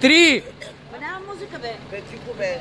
Три! Ма няма музика, бе! Петрико, бе!